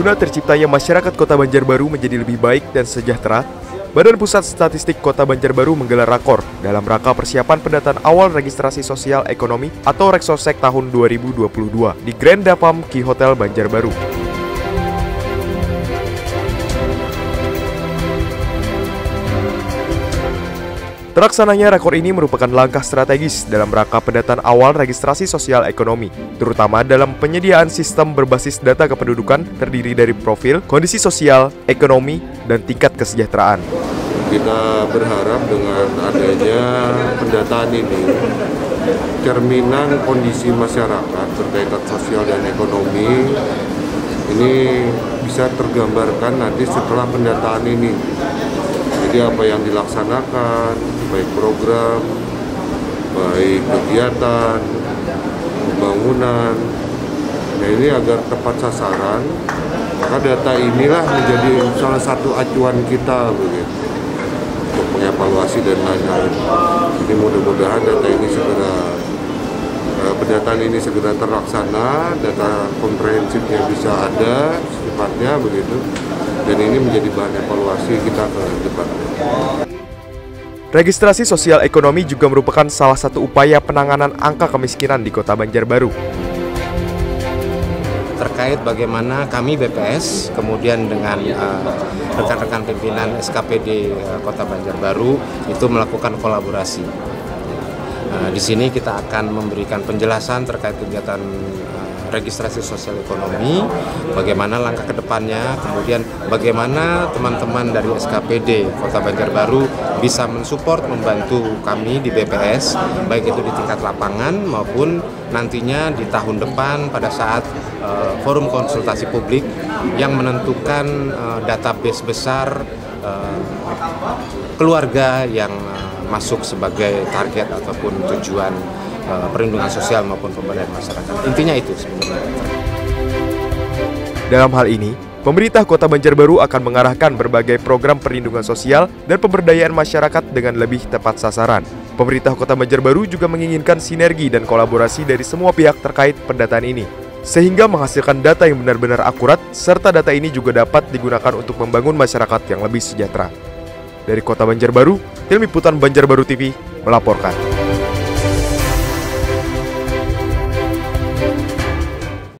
Guna terciptanya masyarakat Kota Banjarbaru menjadi lebih baik dan sejahtera, Badan Pusat Statistik Kota Banjarbaru menggelar rakor dalam rangka persiapan pendataan awal registrasi sosial ekonomi atau Reksosek tahun 2022 di Grand Dapam Ki Hotel Banjarbaru. Terlaksananya rekor ini merupakan langkah strategis dalam rangka pendataan awal registrasi sosial ekonomi, terutama dalam penyediaan sistem berbasis data kependudukan terdiri dari profil, kondisi sosial, ekonomi, dan tingkat kesejahteraan. Kita berharap dengan adanya pendataan ini, cerminan kondisi masyarakat berkaitan sosial dan ekonomi ini bisa tergambarkan nanti setelah pendataan ini jadi apa yang dilaksanakan, baik program, baik kegiatan, pembangunan, nah ini agar tepat sasaran, maka data inilah menjadi salah satu acuan kita begitu. Untuk mengevaluasi dan lain-lain. Jadi mudah-mudahan data ini segera eh, pendataan ini segera terlaksana, data komprehensifnya bisa ada sifatnya begitu, dan ini menjadi bahan evaluasi kita ke depan. Registrasi sosial ekonomi juga merupakan salah satu upaya penanganan angka kemiskinan di Kota Banjarbaru. Terkait bagaimana kami BPS kemudian dengan uh, rekan-rekan uh, pimpinan SKPD uh, Kota Banjarbaru itu melakukan kolaborasi. Uh, di sini kita akan memberikan penjelasan terkait kegiatan registrasi sosial ekonomi, bagaimana langkah ke depannya, kemudian bagaimana teman-teman dari SKPD Kota Banjarbaru bisa mensupport, membantu kami di BPS, baik itu di tingkat lapangan maupun nantinya di tahun depan pada saat uh, forum konsultasi publik yang menentukan uh, database besar uh, keluarga yang uh, masuk sebagai target ataupun tujuan perlindungan sosial maupun pemberdayaan masyarakat. Intinya itu sebenarnya. Dalam hal ini, pemerintah Kota Banjarbaru akan mengarahkan berbagai program perlindungan sosial dan pemberdayaan masyarakat dengan lebih tepat sasaran. Pemerintah Kota Banjarbaru juga menginginkan sinergi dan kolaborasi dari semua pihak terkait pendataan ini, sehingga menghasilkan data yang benar-benar akurat, serta data ini juga dapat digunakan untuk membangun masyarakat yang lebih sejahtera. Dari Kota Banjarbaru, Tim Liputan Banjarbaru TV melaporkan.